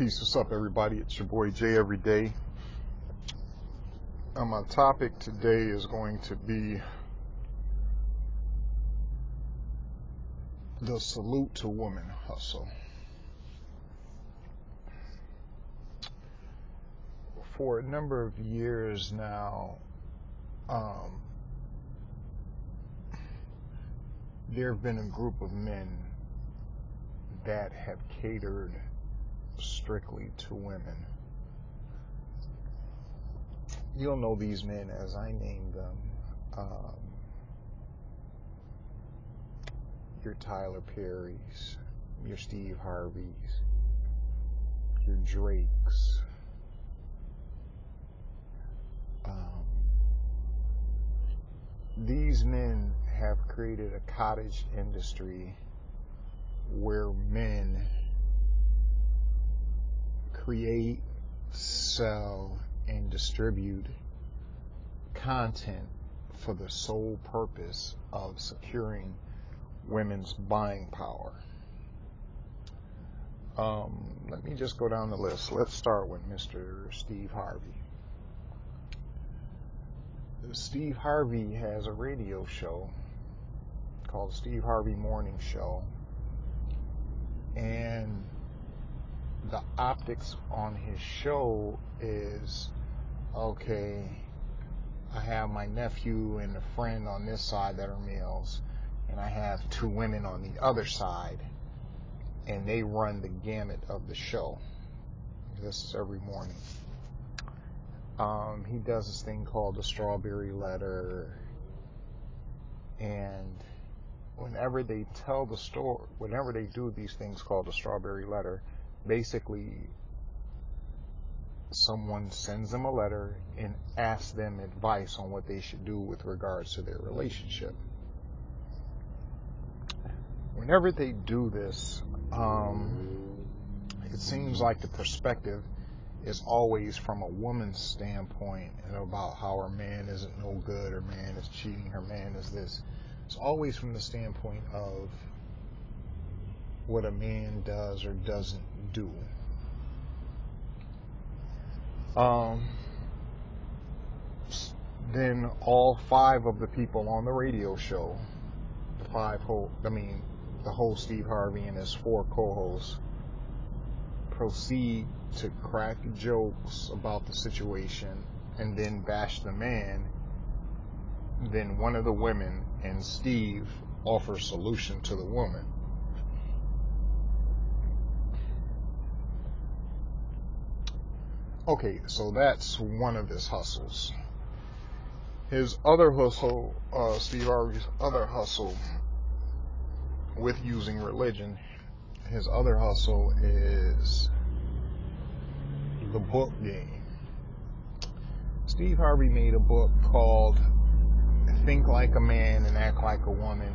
Peace. What's up, everybody? It's your boy Jay Everyday. Um, my topic today is going to be the salute to woman hustle. For a number of years now, um, there have been a group of men that have catered strictly to women. You'll know these men as I name them. Um, your Tyler Perry's, your Steve Harvey's, your Drake's. Um, these men have created a cottage industry where men create, sell, and distribute content for the sole purpose of securing women's buying power. Um, let me just go down the list. Let's start with Mr. Steve Harvey. Steve Harvey has a radio show called Steve Harvey Morning Show. And the optics on his show is okay, I have my nephew and a friend on this side that are males, and I have two women on the other side, and they run the gamut of the show. This is every morning. Um, he does this thing called the Strawberry Letter, and whenever they tell the story, whenever they do these things called the Strawberry Letter, basically someone sends them a letter and asks them advice on what they should do with regards to their relationship. Whenever they do this, um, it seems like the perspective is always from a woman's standpoint and about how her man isn't no good, her man is cheating, her man is this. It's always from the standpoint of what a man does or doesn't do. Um, then all five of the people on the radio show, the five whole, I mean, the whole Steve Harvey and his four co-hosts, proceed to crack jokes about the situation and then bash the man. Then one of the women and Steve offer solution to the woman. Okay, so that's one of his hustles. His other hustle, uh, Steve Harvey's other hustle with using religion, his other hustle is the book game. Steve Harvey made a book called Think Like a Man and Act Like a Woman,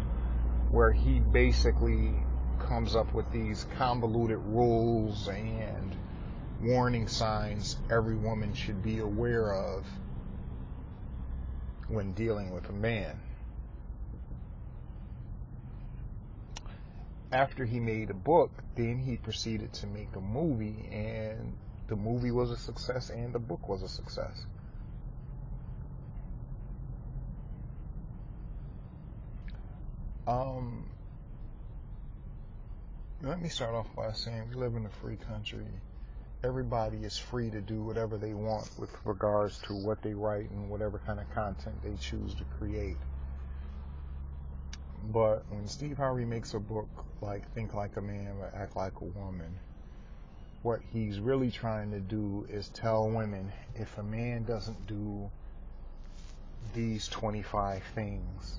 where he basically comes up with these convoluted rules and warning signs every woman should be aware of when dealing with a man. After he made a book, then he proceeded to make a movie, and the movie was a success and the book was a success. Um, let me start off by saying we live in a free country everybody is free to do whatever they want with regards to what they write and whatever kind of content they choose to create. But when Steve Harvey makes a book like Think Like a Man or Act Like a Woman, what he's really trying to do is tell women if a man doesn't do these 25 things,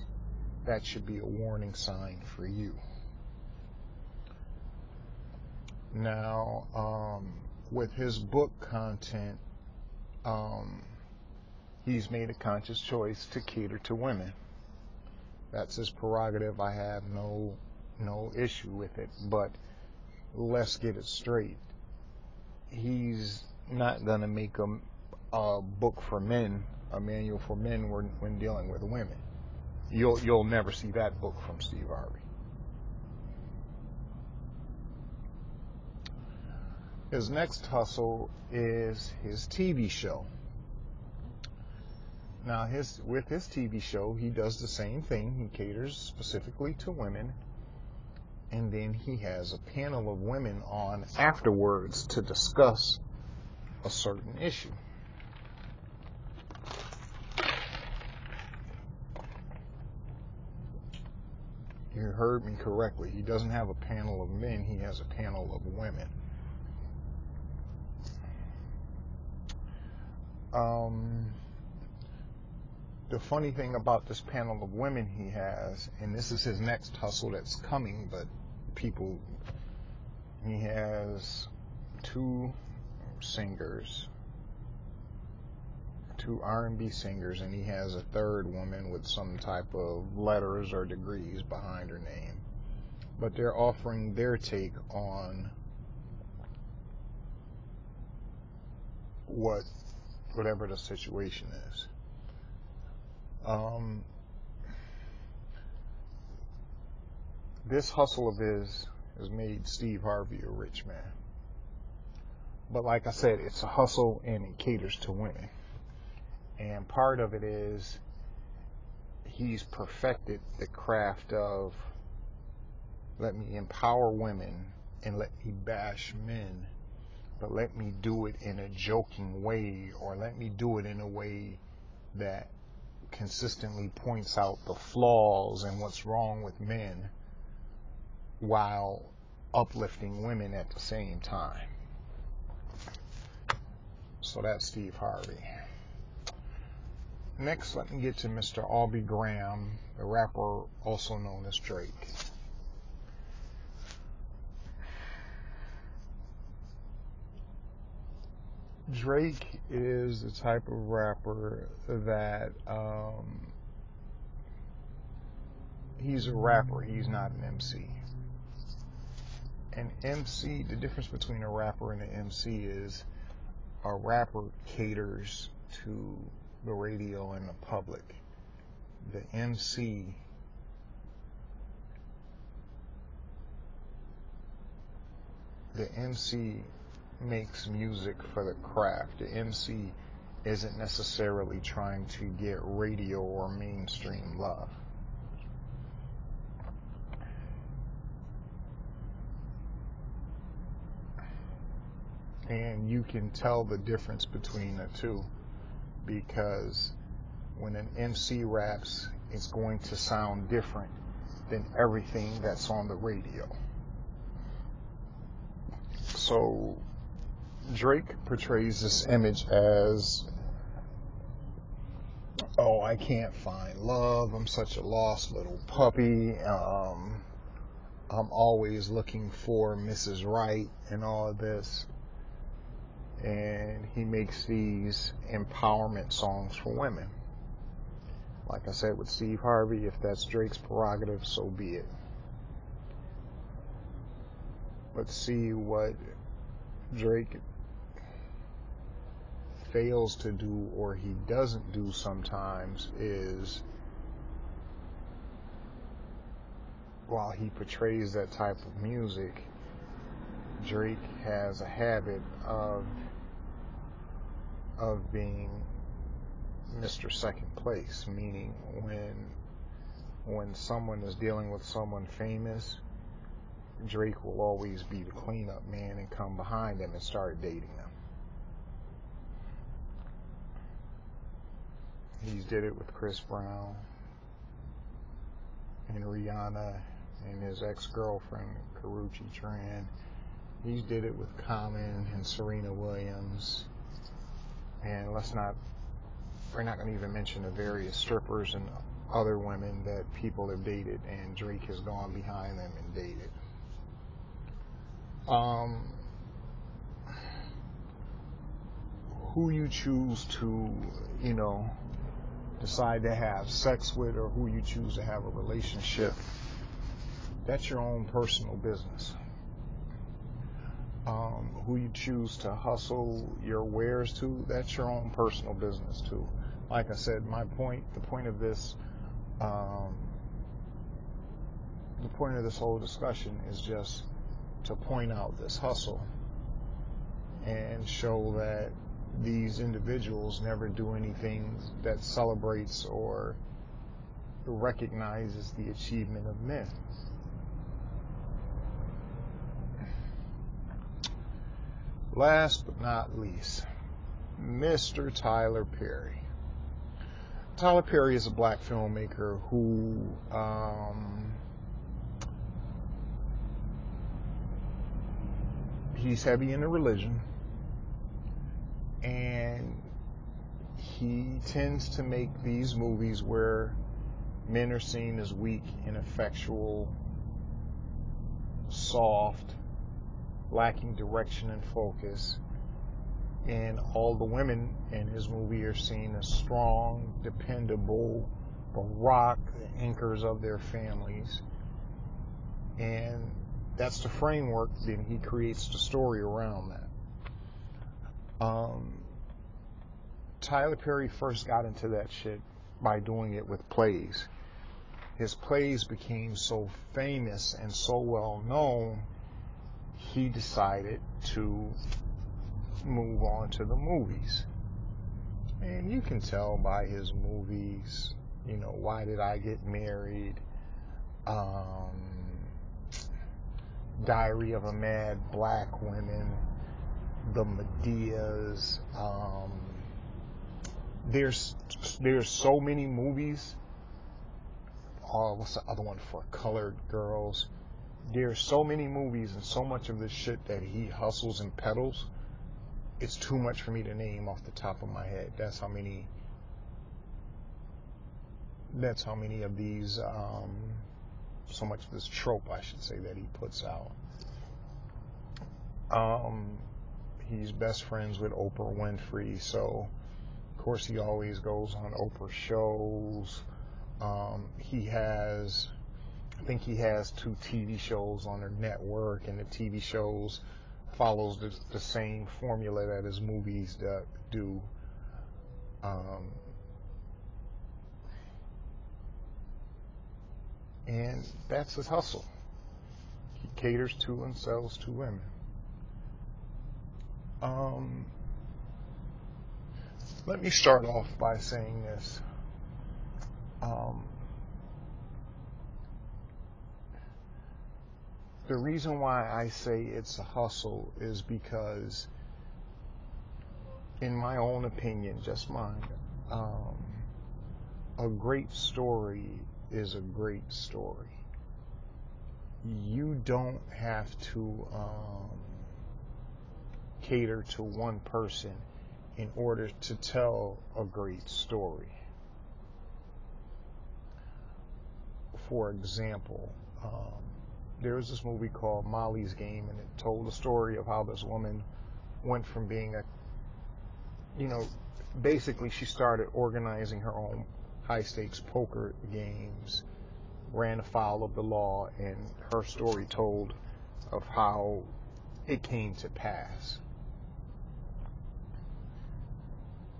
that should be a warning sign for you. Now, um, with his book content, um, he's made a conscious choice to cater to women. That's his prerogative. I have no no issue with it. But let's get it straight. He's not gonna make a, a book for men, a manual for men when, when dealing with women. You'll you'll never see that book from Steve Harvey. His next hustle is his TV show. Now, his with his TV show, he does the same thing. He caters specifically to women, and then he has a panel of women on afterwards to discuss a certain issue. You heard me correctly. He doesn't have a panel of men, he has a panel of women. Um, the funny thing about this panel of women he has, and this is his next hustle that's coming, but people, he has two singers, two R&B singers, and he has a third woman with some type of letters or degrees behind her name. But they're offering their take on what whatever the situation is. Um, this hustle of his has made Steve Harvey a rich man. But like I said, it's a hustle and it caters to women. And part of it is he's perfected the craft of let me empower women and let me bash men, but let me do it in a joking way or let me do it in a way that consistently points out the flaws and what's wrong with men while uplifting women at the same time. So that's Steve Harvey. Next, let me get to Mr. Aubrey Graham, the rapper also known as Drake. Drake is the type of rapper that um, he's a rapper, he's not an MC. An MC, the difference between a rapper and an MC is a rapper caters to the radio and the public. The MC the MC makes music for the craft. The MC isn't necessarily trying to get radio or mainstream love. And you can tell the difference between the two because when an MC raps, it's going to sound different than everything that's on the radio. So Drake portrays this image as oh, I can't find love. I'm such a lost little puppy. Um, I'm always looking for Mrs. Right and all of this. And he makes these empowerment songs for women. Like I said with Steve Harvey, if that's Drake's prerogative, so be it. Let's see what Drake fails to do or he doesn't do sometimes is while he portrays that type of music, Drake has a habit of of being Mr. Second Place, meaning when when someone is dealing with someone famous, Drake will always be the cleanup man and come behind them and start dating them. He's did it with Chris Brown and Rihanna and his ex-girlfriend Karrueche Tran. He's did it with Common and Serena Williams. And let's not, we're not going to even mention the various strippers and other women that people have dated and Drake has gone behind them and dated. Um, who you choose to, you know, decide to have sex with or who you choose to have a relationship, that's your own personal business. Um, who you choose to hustle your wares to, that's your own personal business too. Like I said, my point, the point of this, um, the point of this whole discussion is just to point out this hustle and show that these individuals never do anything that celebrates or recognizes the achievement of men. Last but not least, Mr. Tyler Perry. Tyler Perry is a black filmmaker who um, he's heavy into religion and he tends to make these movies where men are seen as weak, ineffectual, soft, lacking direction and focus. And all the women in his movie are seen as strong, dependable, the rock, the anchors of their families. And that's the framework, then he creates the story around that. Um, Tyler Perry first got into that shit by doing it with plays. His plays became so famous and so well known, he decided to move on to the movies. And you can tell by his movies, you know, Why Did I Get Married? Um, Diary of a Mad Black Woman, The Madeas. Um, there's there's so many movies. Oh, what's the other one for colored girls? There's so many movies and so much of this shit that he hustles and peddles. It's too much for me to name off the top of my head. That's how many. That's how many of these. Um, so much of this trope, I should say, that he puts out. Um, he's best friends with Oprah Winfrey, so of course he always goes on Oprah shows. Um, he has, I think he has two TV shows on their network, and the TV shows follows the, the same formula that his movies do. Um, and that's his hustle. He caters to and sells to women. Um, let me start off by saying this. Um, the reason why I say it's a hustle is because, in my own opinion, just mine, um, a great story is a great story. You don't have to um, cater to one person in order to tell a great story. For example, um, there was this movie called Molly's Game, and it told the story of how this woman went from being a, you know, basically she started organizing her own high stakes poker games, ran afoul of the law, and her story told of how it came to pass.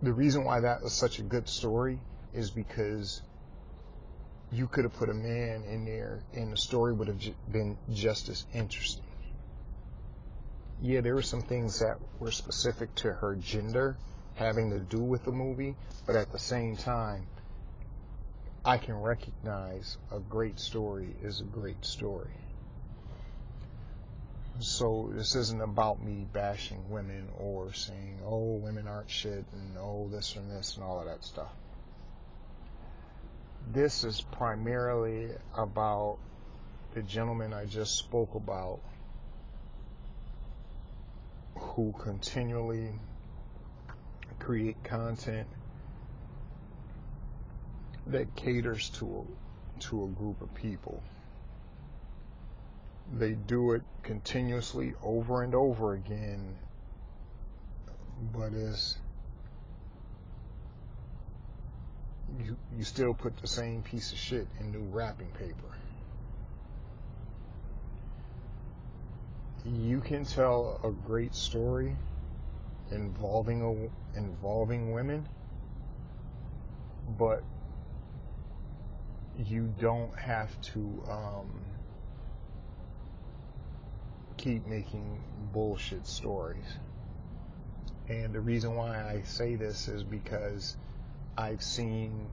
The reason why that was such a good story is because you could have put a man in there and the story would have been just as interesting. Yeah, there were some things that were specific to her gender having to do with the movie, but at the same time, I can recognize a great story is a great story. So this isn't about me bashing women or saying, oh, women aren't shit and oh, this and this and all of that stuff. This is primarily about the gentleman I just spoke about who continually create content that caters to a, to a group of people. They do it continuously over and over again, but it's you you still put the same piece of shit in new wrapping paper. You can tell a great story involving a, involving women, but you don't have to um, keep making bullshit stories. And the reason why I say this is because I've seen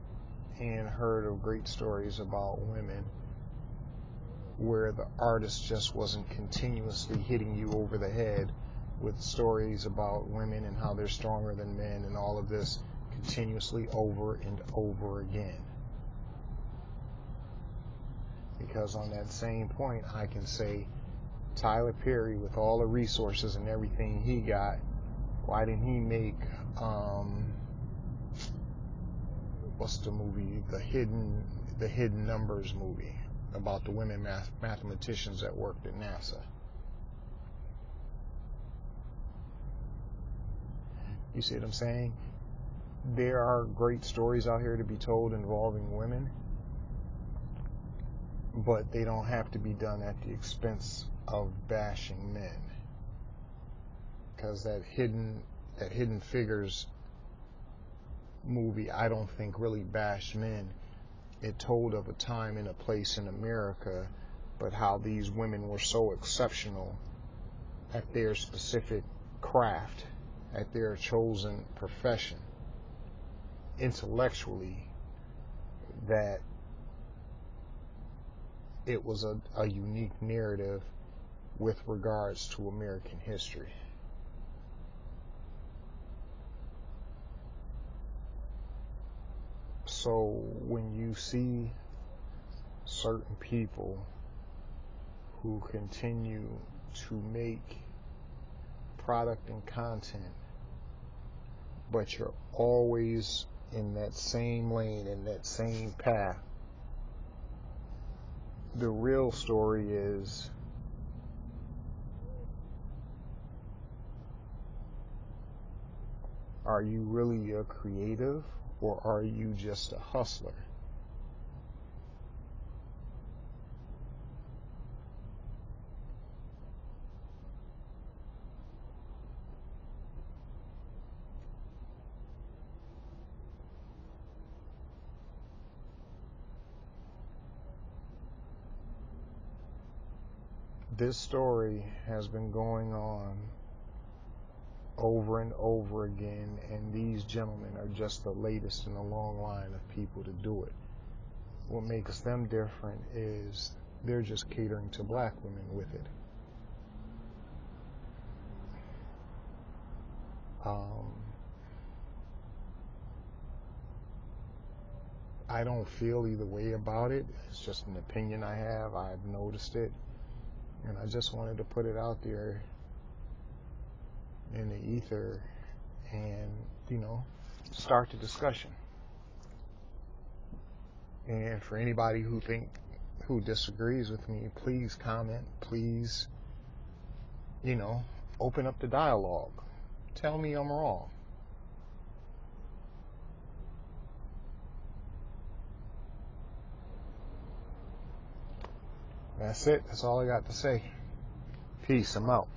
and heard of great stories about women where the artist just wasn't continuously hitting you over the head with stories about women and how they're stronger than men and all of this continuously over and over again. Because on that same point, I can say Tyler Perry, with all the resources and everything he got, why didn't he make um, what's the movie? The hidden the hidden numbers movie about the women math, mathematicians that worked at NASA. You see what I'm saying? There are great stories out here to be told involving women, but they don't have to be done at the expense of bashing men. Because that hidden that hidden figures movie I don't think really bashed men. It told of a time and a place in America, but how these women were so exceptional at their specific craft, at their chosen profession, intellectually, that it was a, a unique narrative with regards to American history. So when you see certain people who continue to make product and content, but you're always in that same lane, in that same path, the real story is are you really a creative or are you just a hustler? This story has been going on over and over again, and these gentlemen are just the latest in a long line of people to do it. What makes them different is they're just catering to black women with it. Um, I don't feel either way about it. It's just an opinion I have. I've noticed it. And I just wanted to put it out there in the ether and, you know, start the discussion. And for anybody who think who disagrees with me, please comment, please, you know, open up the dialogue. Tell me I'm wrong. That's it. That's all I got to say. Peace. I'm out.